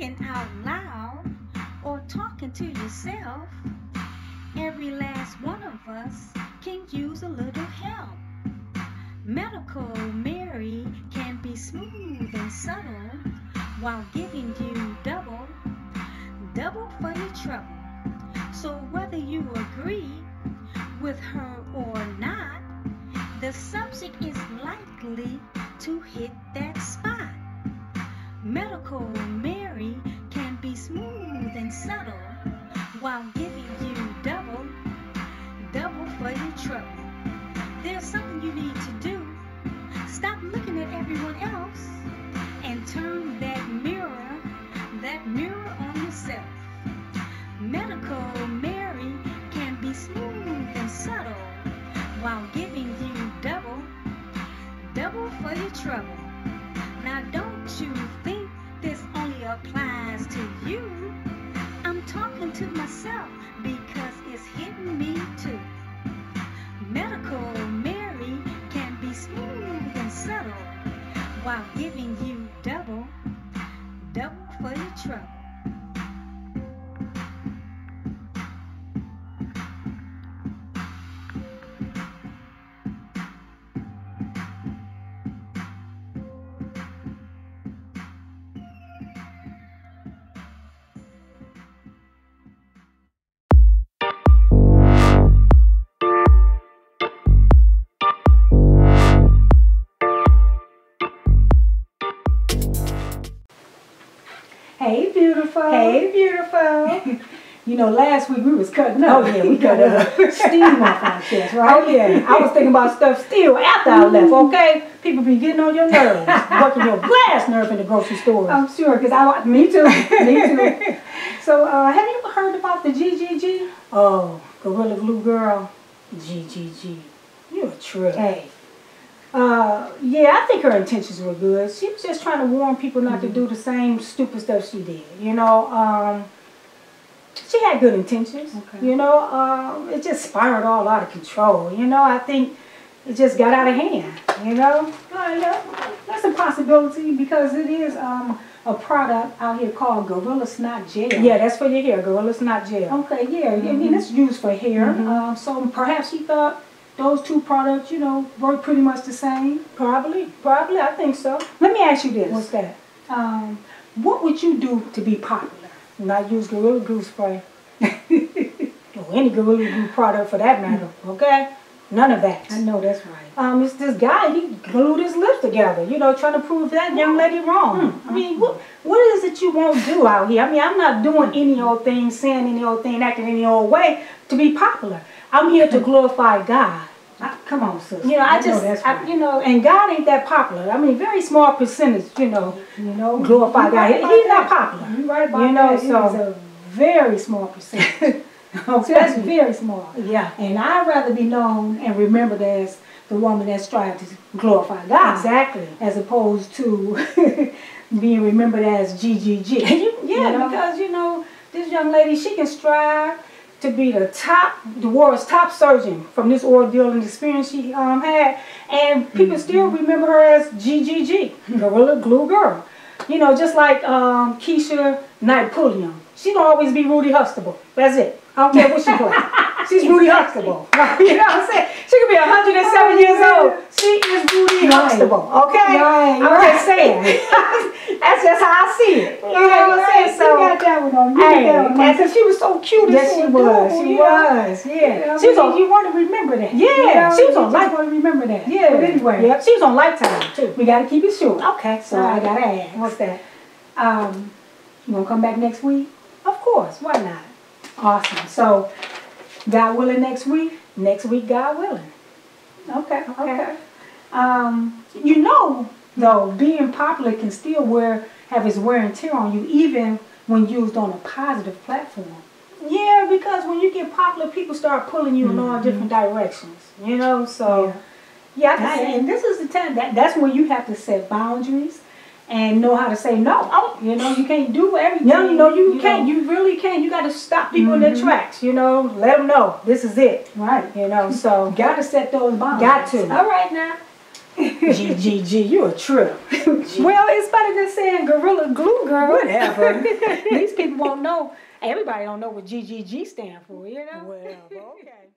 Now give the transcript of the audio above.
thinking out loud or talking to yourself, every last one of us can use a little help. Medical Mary can be smooth and subtle while giving you double, double for your trouble. So whether you agree with her or not, the subject is likely to hit that spot. Medical Mary can be smooth and subtle while giving you double, double for your trouble. There's something you need to do. Stop looking at everyone else and turn that mirror, that mirror on yourself. Medical Mary can be smooth and subtle while giving you double, double for your trouble. Now don't you think applies to you? I'm talking to myself because it's hitting me too. Medical Mary can be smooth and subtle while giving you double, double for your trouble. Hey, beautiful. You know, last week we was cutting up. Oh, yeah, we cut up. Steam off our chest, right? Oh, yeah. I was thinking about stuff still after I left, okay? People be getting on your nerves, working your glass nerve in the grocery store. I'm sure, because I, me too, me too. So, uh, have you ever heard about the GGG? Oh, Gorilla Glue Girl, GGG. You're a trip. Hey. Uh, yeah, I think her intentions were good. She was just trying to warn people not to do the same stupid stuff she did. You know, um, she had good intentions. Okay. You know, um, it just spiraled all out of control. You know, I think it just got out of hand. You know, Uh, that's a possibility because it is um, a product out here called Gorilla Snot Gel. Yeah, that's for your hair, Gorilla Snot Gel. Okay, yeah, I mean it's used for hair. Mhm. Um, so perhaps he thought those two products, you know, work pretty much the same. Probably, probably, I think so. Let me ask you this: What's that? um, What would you do to be popular? Not use Gorilla Glue spray. or any Gorilla Glue product for that matter, okay? None of that. I know that's right. Um, it's this guy, he glued his lips together, you know, trying to prove that young lady wrong. Hmm. I mean, what, what is it you won't do out here? I mean, I'm not doing any old thing, saying any old thing, acting any old way to be popular. I'm here to glorify God. I, come on, sis. You know, I know just, that's I, you know, and God ain't that popular. I mean, very small percentage, you know, you know, glorify you God. right He's not popular. You right about You know, that. It so- is a very small percentage. so that's very small. Yeah, And I'd rather be known and remembered as the woman that strived to glorify God. exactly. as opposed to being remembered as GGG. yeah, You know? because you know this young lady, she can strive to be the top, the world's top surgeon from this ordeal and experience she um, had, and people still remember her as GGG, Gorilla Glue Girl. You know, just like um, Keshia Pulliam. She gonna always be Rudy Huxtable. That's it. I don't care what she play. She's Rudy Huxtable. you know what I'm saying? She could be 107 years old. She is Rudy Right. Huxtable. Okay? Right, I'm right. just saying. That's just how I see it. You know saying? So, you got that one on. You Hey, got that one on. and 'cause she was so cute Yes, she was. adorable, She you know? was. Yeah. You know, she was on. You want to remember that. Yeah, You know, she was on Lifetime. Life- want to remember that. Yeah. But anyway, Yep, she was on Lifetime too. we got to keep it short. Okay, So I got to ask. What's that? Um, you gonna come back next week? Of course, why not? Awesome. So, God willing, next week. Next week, God willing. Okay. Okay. Okay. Um, you know, though, being popular can still wear have its wear and tear on you, even when used on a positive platform. Yeah, because when you get popular, people start pulling you in all Mhm. different directions. You know, so yeah, I can And, this is the time that that's when you have to set boundaries and know how to say no. Oh, You know, you can't do everything. No, you know, you, can't. You really can't. You got to stop people in their Mhm. tracks. You know, let them know this is it. right. You know, so Got to set those boundaries. Got to. All right now. GGG, you a trip. Well, it's better than saying Gorilla Glue Girl. Whatever. These people won't know. Everybody don't know what GGG stand for, you know? Well, okay.